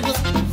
niggas.